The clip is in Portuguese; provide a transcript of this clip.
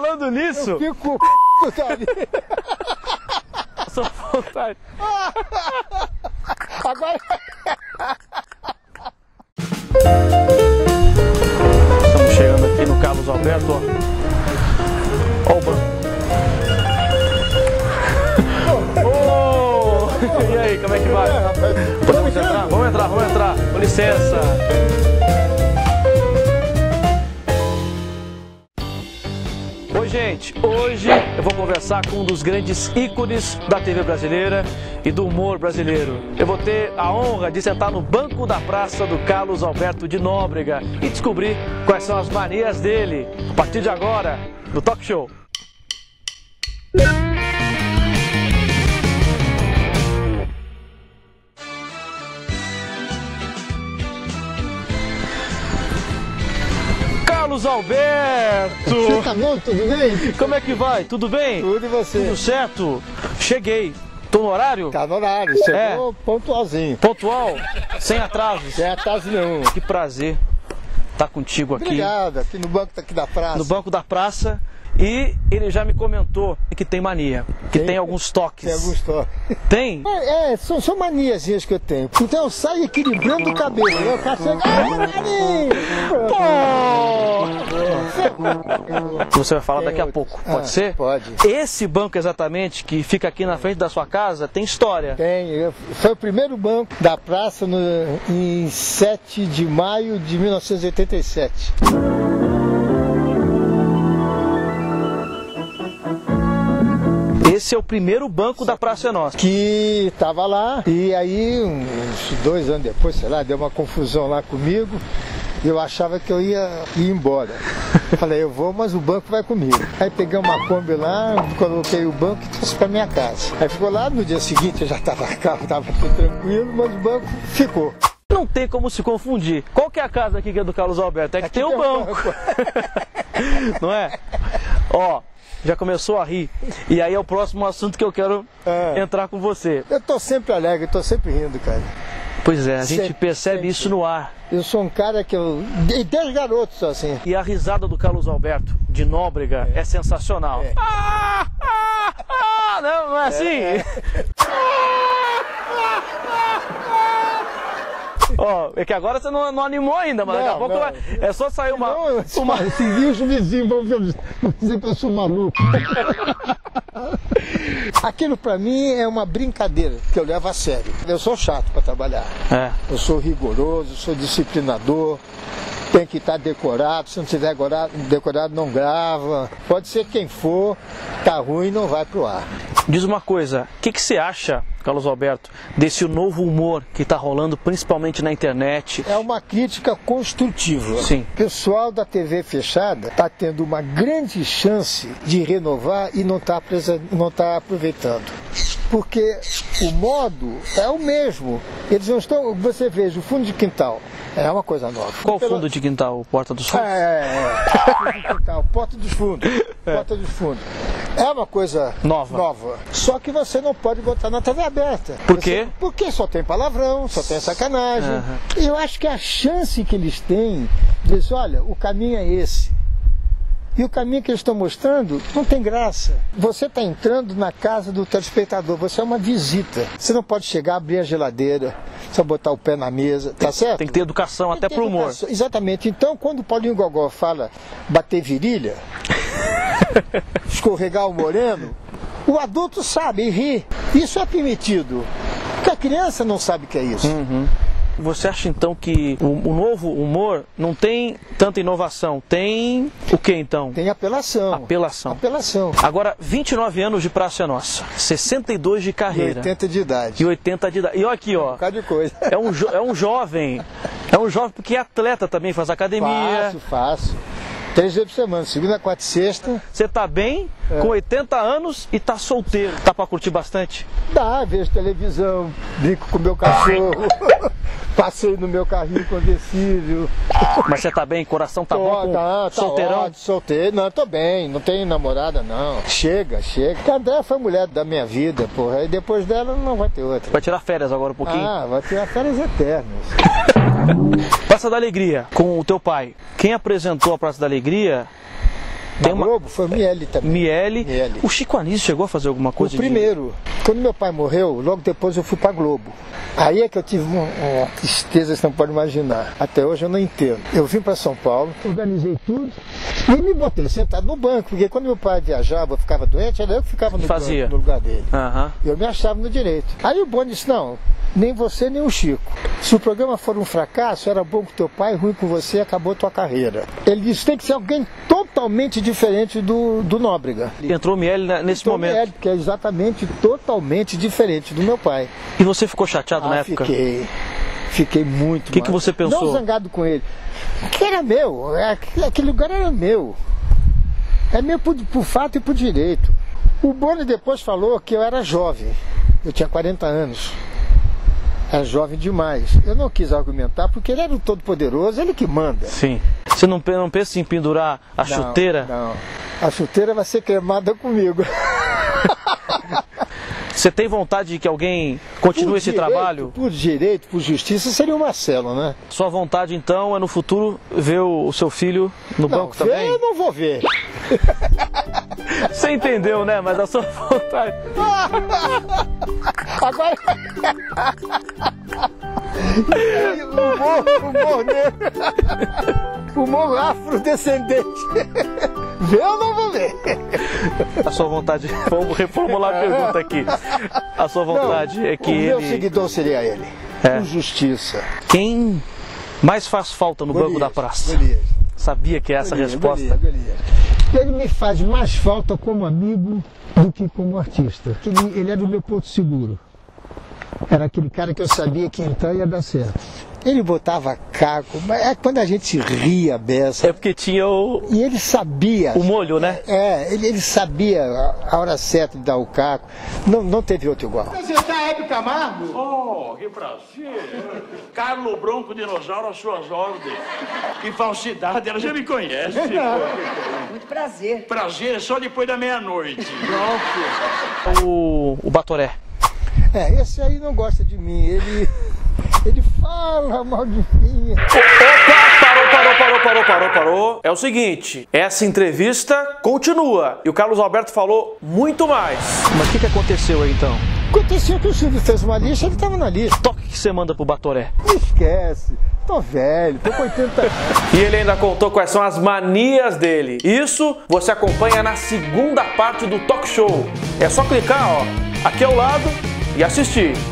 falando nisso, Fico ali. só vontade. Agora. Estamos chegando aqui no Carlos Alberto, ó. Ó o banco. E aí, como é que vai? Podemos entrar? Vamos entrar, vamos entrar. Com licença. Oi, gente. Hoje eu vou conversar com um dos grandes ícones da TV brasileira e do humor brasileiro. Eu vou ter a honra de sentar no banco da praça do Carlos Alberto de Nóbrega e descobrir quais são as manias dele. A partir de agora, no Talk Show. Carlos Alberto! Tá bom? Tudo bem? Como é que vai? Tudo bem? Tudo e você? Tudo certo? Cheguei. Tô no horário? Tá no horário, chegou pontualzinho. Pontual? Sem atrasos? Sem atraso nenhum. Que prazer estar contigo aqui Obrigado, aqui no banco aqui da praça. no banco da praça. E ele já me comentou que tem mania, que tem, Tem- alguns toques. Tem alguns toques. Tem? É, é, são, são maniazinhas que eu tenho. Então eu saio equilibrando o cabelo. né? O cara chega. Ah! Pô! Você vai falar Tem daqui a outro. pouco, pode Ah, ser? pode. Esse banco exatamente, que fica aqui na frente da sua casa, tem história. Tem. Foi o primeiro banco da praça no, em 7 de maio de 1987. É o primeiro banco da Praça é Nossa. que tava lá e aí uns dois anos depois, sei lá, deu uma confusão lá comigo. e Eu achava que eu ia ir embora. Eu falei, eu vou, mas o banco vai comigo. Aí peguei uma Kombi lá, coloquei o banco e trouxe para minha casa. Aí ficou lá, no dia seguinte eu já estava carro, estava tudo tranquilo, mas o banco ficou. Não tem como se confundir. Qual que é a casa aqui que é do Carlos Alberto? É que tem o um banco. Não é? Ó, já começou a rir. E aí é o próximo assunto que eu quero É. entrar com você. Eu tô sempre alegre, tô sempre rindo, cara. Pois é, a gente Sempre, percebe sempre. isso no ar. Eu sou um cara que eu. E desde garoto sou assim. E a risada do Carlos Alberto, de Nóbrega, é, sensacional. É. Ah, ah, ah, não, não é assim? Ó, é que agora você não, não animou ainda, mas daqui a Não, pouco não. vai- é só sair uma. Não, uma... se vir os vizinhos vão dizer que eu sou maluco. Aquilo pra mim é uma brincadeira que eu levo a sério. Eu sou chato para trabalhar. É. Eu sou rigoroso, sou disciplinador. Tem que estar decorado. Se não tiver decorado, decorado não grava. Pode ser quem for, tá ruim, não vai pro ar. Diz uma coisa, o que, que você acha, Carlos Alberto, desse novo humor que está rolando principalmente na internet? É uma crítica construtiva. Sim. O pessoal da TV fechada está tendo uma grande chance de renovar e não está não tá aproveitando. Porque o modo é o mesmo. Eles não estão. Você veja, o fundo de quintal é uma coisa nova. Qual Pela- fundo de quintal? Porta dos fundos? É, é, é. Quintal, porta dos fundos. Porta dos fundos. É uma coisa Nova. nova. Só que você não pode botar na TV aberta. Por Você- quê? porque só tem palavrão, só tem sacanagem. Aham. Eu acho que a chance que eles têm de dizer, olha, o caminho é esse. E o caminho que eles estão mostrando não tem graça. Você está entrando na casa do telespectador, você é uma visita. Você não pode chegar, abrir a geladeira, só botar o pé na mesa, tá certo? Tem que ter educação até Tem pro humor. Exatamente. Então, quando o Paulinho Gogó fala bater virilha, escorregar o moreno, o adulto sabe e ri. Isso é permitido. Porque a criança não sabe o que é isso. Você acha então que o, o novo humor não tem tanta inovação? Tem o que então? Tem apelação. Apelação. Apelação. Agora, 29 anos de Praça é Nossa, 62 de E carreira 80 de idade. e 80 de idade. E olha aqui, ó. Um bocado de coisa. É um, jo- é um jovem. É um jovem porque é atleta também, faz academia. Faço, faço. Três vezes por semana, segunda, quarta e sexta. Você tá bem, com 80 anos e tá solteiro. Tá pra curtir bastante? Dá, vejo televisão, brinco com meu cachorro, passeio no meu carrinho conversível. Mas você tá bem? Coração tá Tô, bom? Com... tá, tá Solteirão? ótimo, solteiro. Não, tô bem, não tenho namorada não. Chega, chega. A André foi mulher da minha vida, porra. E depois dela não vai ter outra. Vai tirar férias agora um pouquinho? Ah, vai ter férias eternas. Praça da Alegria, com o teu pai. Quem apresentou a Praça da Alegria Da uma... Globo foi Miele também. Miele. Miele. O Chico Anísio chegou a fazer alguma coisa? O primeiro. De... Quando meu pai morreu, logo depois eu fui pra Globo. Aí é que eu tive uma, uma tristeza que você não pode imaginar. Até hoje eu não entendo. Eu vim para São Paulo, organizei tudo e me botei sentado no banco, porque quando meu pai viajava, eu ficava doente, era eu que ficava no, Fazia. Banco, no lugar dele. Uhum. Eu me achava no direito. Aí o Boni disse, não, nem você nem o Chico. Se o programa for um fracasso, era bom com teu pai, ruim com você, acabou tua carreira. Ele disse, tem que ser alguém totalmente diferente do, do Nóbrega. Entrou Miele nesse Entrou momento. Miele, que é exatamente totalmente diferente do meu pai. E você ficou chateado ah, na época? Fiquei. Fiquei muito. O que, que você pensou? Não zangado com ele. Que era meu. É, aquele lugar era meu. É meu por, por fato e por direito. O Boni depois falou que eu era jovem. Eu tinha 40 anos. Era jovem demais. Eu não quis argumentar porque ele era o todo-poderoso, ele que manda. Sim. Você não, não pensa em pendurar a não, chuteira? Não. A chuteira vai ser queimada comigo. Você tem vontade de que alguém continue por esse direito, trabalho? Por direito, por justiça, seria o Marcelo, né? Sua vontade, então, é no futuro ver o, seu filho no não, banco também? Eu não vou ver. Você entendeu, né? Mas a sua vontade. Agora. humor, humor negro. Humor afrodescendente. Ver ou não vou ver? A sua vontade. Vamos reformular a pergunta aqui. A sua vontade não, é que. O ele... meu seguidor seria ele. É. Com justiça. Quem mais faz falta no Golias, banco da praça? Golias. Sabia que é essa a resposta? Golias, Golias. Ele me faz mais falta como amigo do que como artista. Ele, ele era o meu ponto seguro. Era aquele cara que eu sabia que então ia dar certo. Ele botava caco, mas é quando a gente ria beça. É porque tinha o. E ele sabia. O molho, né? É, ele, ele sabia a hora certa de dar o caco. Não, não teve outro igual. Você está Hélio Camargo? Oh, que prazer. Carlo Bronco Dinossauro às suas ordens. Que falsidade, ela já me conhece. Muito prazer. Prazer é só depois da meia-noite. O, o Batoré. É, esse aí não gosta de mim. Ele. Ele fala mal de mim. Opa, parou, parou, parou, parou, parou, parou. É o seguinte, essa entrevista continua. E o Carlos Alberto falou muito mais. Mas o que, que aconteceu aí então? Aconteceu que o Silvio fez uma lista, ele estava na lista. Toque que você manda pro Batoré. Não esquece. Tô velho, tô com 80 anos. E ele ainda contou quais são as manias dele. Isso você acompanha na segunda parte do talk show. É só clicar, ó, aqui ao lado e assistir.